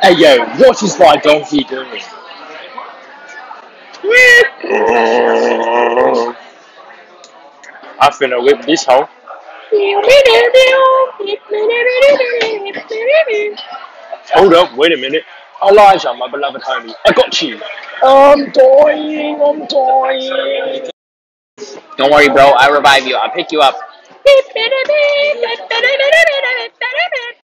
Hey yo, what is my donkey doing? I'm finna whip this hoe. Hold up, wait a minute. Elijah, my beloved homie, I got you. I'm dying, I'm dying. Don't worry, bro. I revive you. I'll pick you up.